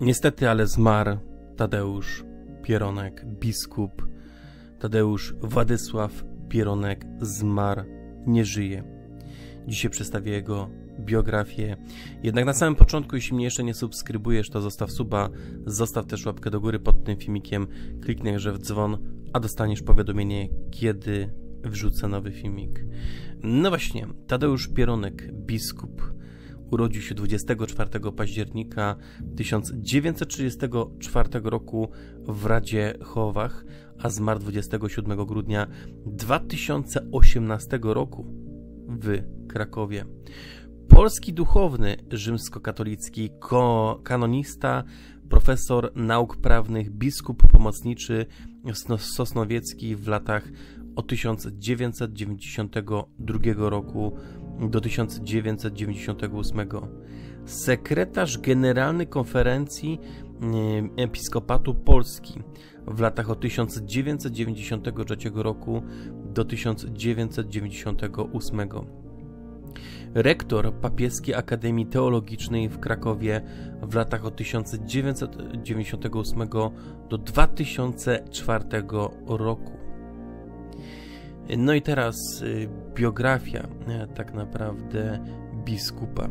Niestety, ale zmarł Tadeusz Pieronek, biskup. Tadeusz Władysław Pieronek zmarł, nie żyje. Dzisiaj przedstawię jego biografię. Jednak na samym początku, jeśli mnie jeszcze nie subskrybujesz, to zostaw suba, zostaw też łapkę do góry pod tym filmikiem, kliknij że w dzwon, a dostaniesz powiadomienie, kiedy wrzucę nowy filmik. No właśnie, Tadeusz Pieronek, biskup Urodził się 24 października 1934 roku w Radzie Chowach, a zmarł 27 grudnia 2018 roku w Krakowie. Polski duchowny, rzymskokatolicki kanonista, profesor nauk prawnych, biskup pomocniczy sosnowiecki w latach od 1992 roku do 1998. Sekretarz Generalny Konferencji Episkopatu Polski w latach od 1993 roku do 1998. Rektor Papieskiej Akademii Teologicznej w Krakowie w latach od 1998 do 2004 roku. No i teraz y, biografia e, tak naprawdę biskupa.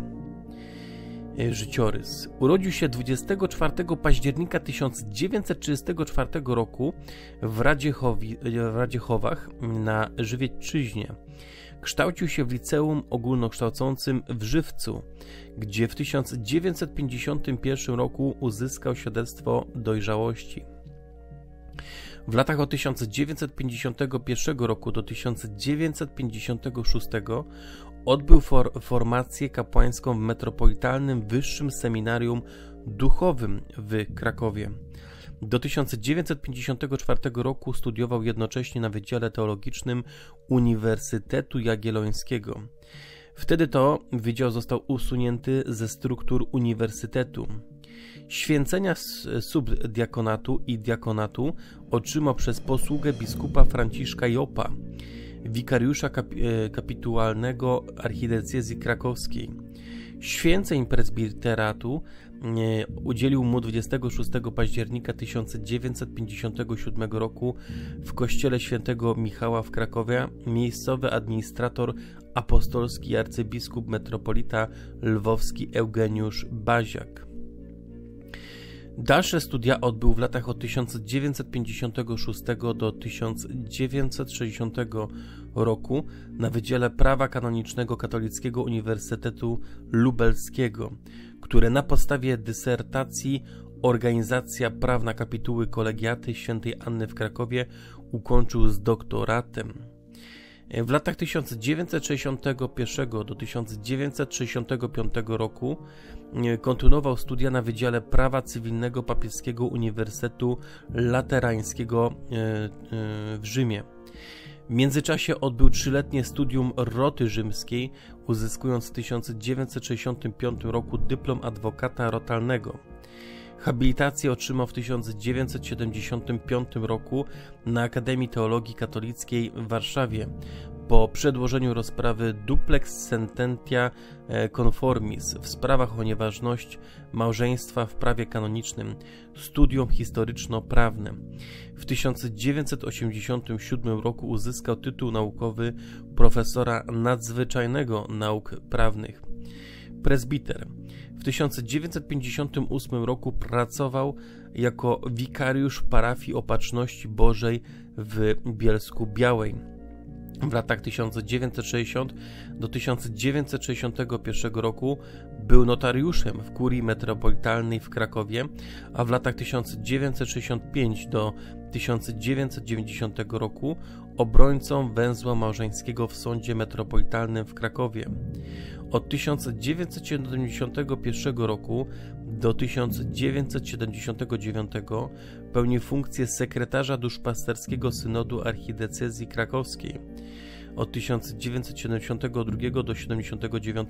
E, życiorys. Urodził się 24 października 1934 roku w, Radziechowi, w Radziechowach na Żywiecczyźnie. Kształcił się w liceum ogólnokształcącym w Żywcu, gdzie w 1951 roku uzyskał świadectwo dojrzałości. W latach od 1951 roku do 1956 odbył for formację kapłańską w Metropolitalnym Wyższym Seminarium Duchowym w Krakowie. Do 1954 roku studiował jednocześnie na Wydziale Teologicznym Uniwersytetu Jagiellońskiego. Wtedy to wydział został usunięty ze struktur uniwersytetu. Święcenia subdiakonatu i diakonatu otrzymał przez posługę biskupa Franciszka Jopa, wikariusza kap e, kapitualnego archidiecezji krakowskiej. Święceń presbiteratu e, udzielił mu 26 października 1957 roku w kościele świętego Michała w Krakowie miejscowy administrator apostolski arcybiskup metropolita lwowski Eugeniusz Baziak. Dalsze studia odbył w latach od 1956 do 1960 roku na Wydziale Prawa Kanonicznego Katolickiego Uniwersytetu Lubelskiego, które na podstawie dysertacji Organizacja Prawna Kapituły Kolegiaty Świętej Anny w Krakowie ukończył z doktoratem. W latach 1961 do 1965 roku e, kontynuował studia na Wydziale Prawa Cywilnego Papieskiego Uniwersytetu Laterańskiego e, e, w Rzymie. W międzyczasie odbył trzyletnie studium roty rzymskiej, uzyskując w 1965 roku dyplom adwokata rotalnego. Habilitację otrzymał w 1975 roku na Akademii Teologii Katolickiej w Warszawie po przedłożeniu rozprawy duplex sententia e, conformis w sprawach o nieważność małżeństwa w prawie kanonicznym, studium historyczno-prawne. W 1987 roku uzyskał tytuł naukowy profesora nadzwyczajnego nauk prawnych. Prezbiter. W 1958 roku pracował jako wikariusz parafii Opatrzności Bożej w Bielsku Białej. W latach 1960 do 1961 roku był notariuszem w kurii metropolitalnej w Krakowie, a w latach 1965 do 1990 roku obrońcą węzła małżeńskiego w sądzie metropolitalnym w Krakowie. Od 1971 roku do 1979 pełnił funkcję sekretarza duszpasterskiego synodu archidiecezji krakowskiej od 1972 do 79,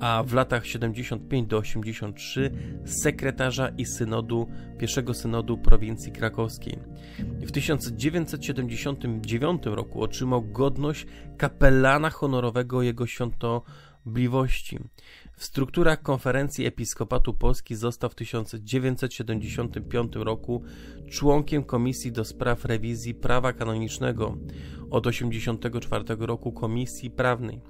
a w latach 75 do 83 sekretarza i synodu pierwszego synodu prowincji krakowskiej. W 1979 roku otrzymał godność kapelana honorowego jego świąto częstobliwości. W strukturach konferencji Episkopatu Polski został w 1975 roku członkiem Komisji do Spraw Rewizji Prawa Kanonicznego, od 1984 roku Komisji Prawnej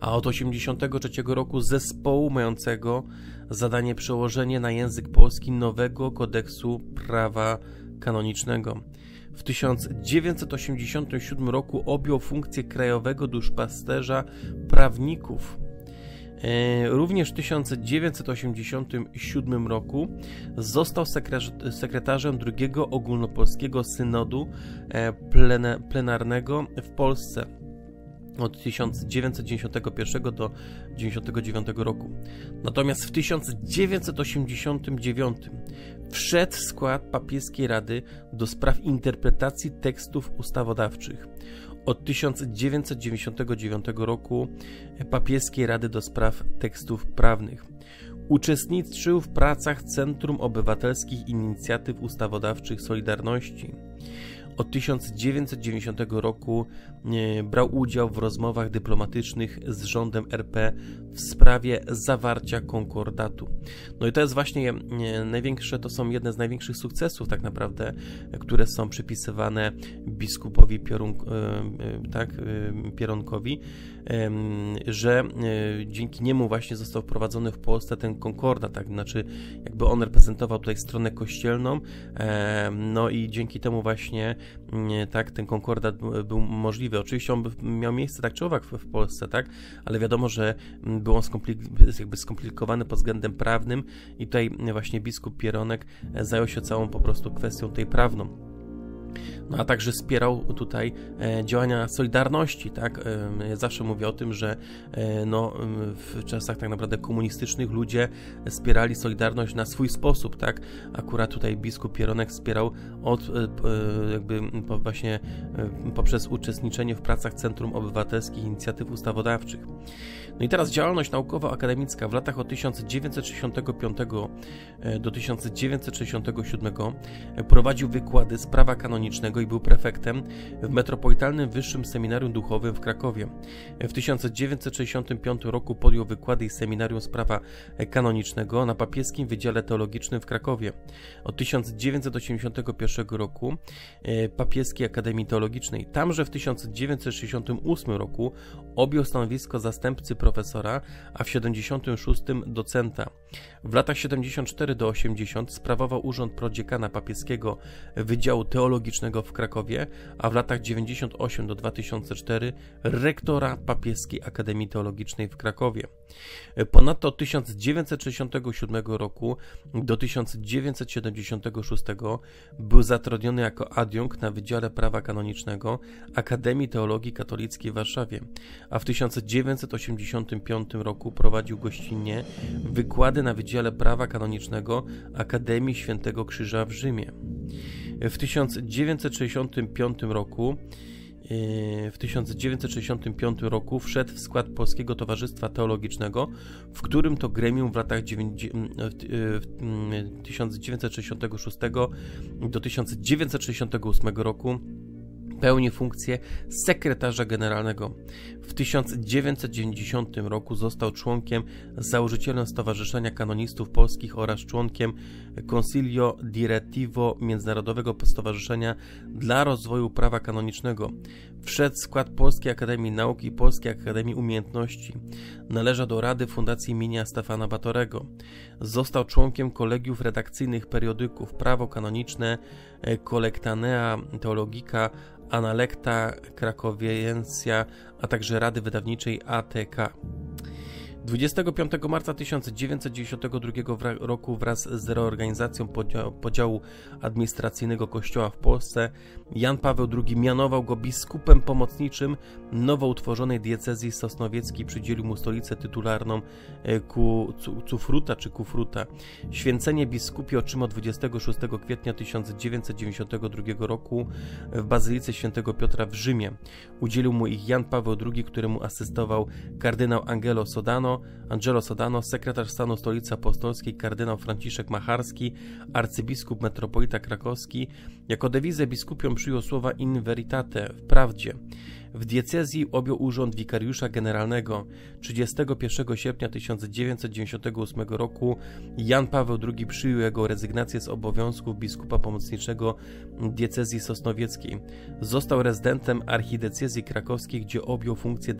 a od 1983 roku zespołu mającego zadanie przełożenie na język polski nowego kodeksu prawa kanonicznego. W 1987 roku objął funkcję krajowego duszpasterza prawników. E, również w 1987 roku został sekretarzem drugiego ogólnopolskiego synodu e, plenarnego w Polsce od 1991 do 1999 roku. Natomiast w 1989 wszedł w skład papieskiej rady do spraw interpretacji tekstów ustawodawczych. Od 1999 roku papieskiej rady do spraw tekstów prawnych. Uczestniczył w pracach Centrum Obywatelskich Inicjatyw Ustawodawczych Solidarności. Od 1990 roku e, brał udział w rozmowach dyplomatycznych z rządem RP w sprawie zawarcia konkordatu. No i to jest właśnie e, największe, to są jedne z największych sukcesów tak naprawdę, które są przypisywane biskupowi Piorun, e, tak, Pieronkowi, że dzięki niemu właśnie został wprowadzony w Polsce ten konkordat, tak, znaczy jakby on reprezentował tutaj stronę kościelną, no i dzięki temu właśnie tak, ten konkordat był możliwy. Oczywiście on miał miejsce tak czy owak w, Polsce, tak, ale wiadomo, że był on skomplik jakby skomplikowany pod względem prawnym i tutaj właśnie biskup Pieronek zajął się całą po prostu kwestią tej prawną no a także wspierał tutaj e, działania Solidarności, tak? Ja zawsze mówię o tym, że e, no, w czasach tak naprawdę komunistycznych ludzie wspierali Solidarność na swój sposób, tak? Akurat tutaj biskup Pieronek wspierał od e, jakby właśnie poprzez uczestniczenie w pracach Centrum Obywatelskich Inicjatyw Ustawodawczych. No i teraz działalność naukowo-akademicka w latach od 1965 do 1967 prowadził wykłady z prawa kanonicznego i był prefektem w Metropolitalnym Wyższym Seminarium Duchowym w Krakowie. W 1965 roku podjął wykłady i seminarium z prawa kanonicznego na papieskim Wydziale Teologicznym w Krakowie. Od 1981 roku e, Papieskiej Akademii Teologicznej. Tamże w 1968 roku objął stanowisko zastępcy profesora, a w 76 docenta. W latach 74 do 80 sprawował urząd prodziekana papieskiego Wydziału Teologicznego w Krakowie, a w latach 98 do 2004 rektora Papieskiej Akademii Teologicznej w Krakowie. Ponadto od 1967 roku do 1976 był zatrudniony jako adiunkt na Wydziale Prawa Kanonicznego Akademii Teologii Katolickiej w Warszawie, a w 1985 roku prowadził gościnnie wykłady na Wydziale Prawa Kanonicznego Akademii Świętego Krzyża w Rzymie. W 1965 roku w 1965 roku wszedł w skład Polskiego Towarzystwa Teologicznego, w którym to gremium w latach 1966 do 1968 roku pełni funkcję sekretarza generalnego. W 1990 roku został członkiem, założycielem Stowarzyszenia Kanonistów Polskich oraz członkiem Consilio Direttivo Międzynarodowego Stowarzyszenia dla Rozwoju Prawa Kanonicznego. Wszedł w skład Polskiej Akademii Nauk i Polskiej Akademii Umiejętności. Należał do Rady Fundacji imienia Stefana Batorego. Został członkiem kolegiów redakcyjnych periodyków Prawo Kanoniczne, Collectanea Teologica, Analekta Krakowiencja, a także Rady Wydawniczej ATK. 25 marca 1992 roku wraz z reorganizacją podziału administracyjnego Kościoła w Polsce Jan Paweł II mianował go biskupem pomocniczym nowo utworzonej diecezji sosnowieckiej, przydzielił mu stolicę tytularną e, ku Cufruta czy Kufruta. Święcenie biskupie otrzymał 26 kwietnia 1992 roku w Bazylice Świętego Piotra w Rzymie. Udzielił mu ich Jan Paweł II, któremu asystował kardynał Angelo Sodano, Angelo Sodano, sekretarz stanu Stolicy Apostolskiej kardynał Franciszek Macharski, arcybiskup metropolita krakowski, jako dewizę biskupią przyjął słowa in veritate, w prawdzie. W diecezji objął urząd wikariusza generalnego. 31 sierpnia 1998 roku Jan Paweł II przyjął jego rezygnację z obowiązków biskupa pomocniczego diecezji sosnowieckiej. Został rezydentem archidiecezji krakowskiej, gdzie objął funkcję